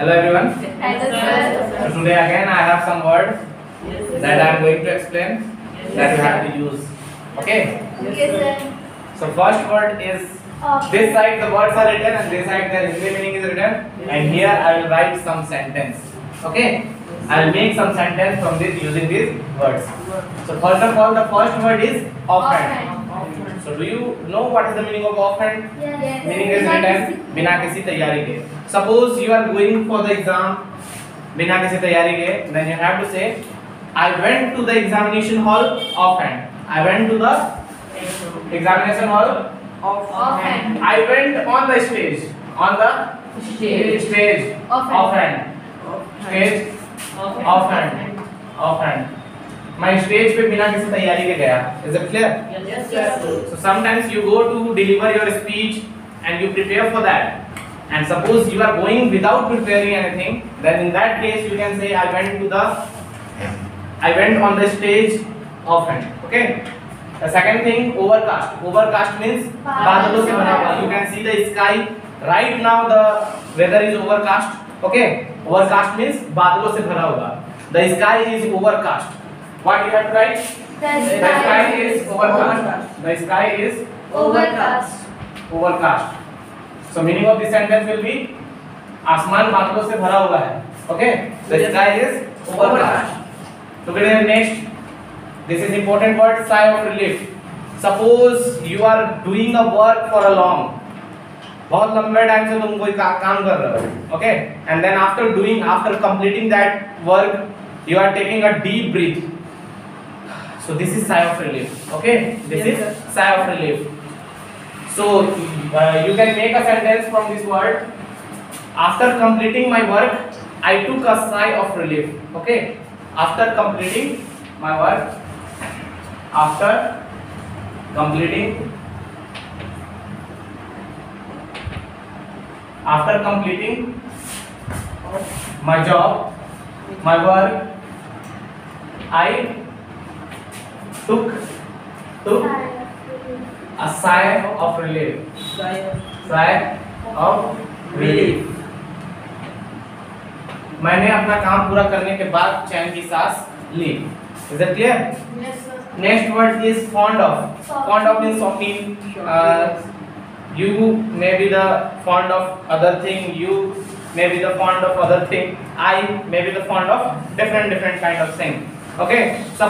Hello everyone. Hello, sir. So today again I have some word that I am going to explain that you have to use. Okay. Okay, sir. So first word is Of. this side the words are written and this side their Hindi meaning is written and here I will write some sentence. Okay. I will make some sentence from this using these words. So first of all the first word is offhand. So do you know what is the meaning of offhand? Yes. Meaning is written बिना किसी तैयारी के. Suppose you are going for the exam बिना किसी तैयारी के you have to say I went to the examination hall offhand I went to the examination hall Offhand. I went on the stage on the stage Offhand. Offhand stage offhand offhand my stage पे बिना किसी तैयारी के गया। Is it clear yes sir so sometimes you go to deliver your speech and you prepare for that and suppose you are going without preparing anything then in that case you can say I went to the I went on the stage offhand okay the second thing overcast overcast means बादलों से भरा हुआ। You can see the sky right now the weather is overcast okay overcast means बादलों से भरा हुआ। The sky is overcast What you have to write? The The sky is overcast. The sky is overcast. overcast. So meaning of this sentence will be आसमान बादलों से भरा हुआ है. Okay? The sky is overcast. So get the next. This is important word sigh of relief. Suppose you are doing a work for a long. बहुत लंबे time से तुम कोई का, काम कर रहे हो okay and then after doing after completing that work you are taking a deep breath so this is sigh of relief. Okay? This Yes, is sigh of relief. So uh, you can make a sentence from this word. After completing my work i took a sigh of relief. Okay? After completing my work after completing after completing my job my work i took took a sigh of relief. Sigh of मैंने अपना काम पूरा करने के बाद चैन की सांस ली। Is it clear next word is fond of fond of mean shopping you may be the fond of other thing you may be the fond of other thing I may be the fond of different different kind of thing okay सब